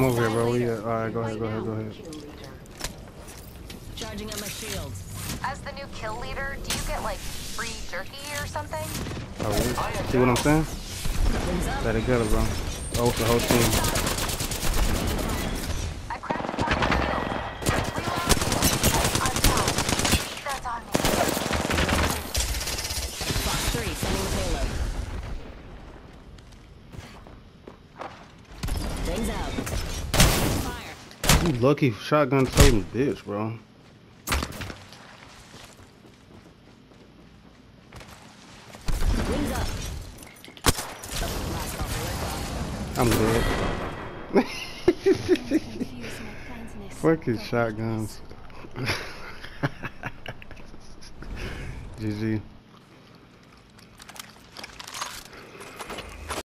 Come over here, bro. We at? All right, go ahead, go ahead, go ahead. Charging on my shields. As the new kill leader, do you get like free jerky or something? Oh, really? See what I'm saying? Wings up. Let it go, bro. Oh, it's the whole team. I cracked payload. Out. Fire. You lucky shotgun toting bitch, bro. Wings up. Last call for liftoff. I'm dead. Fucking shotguns. GG.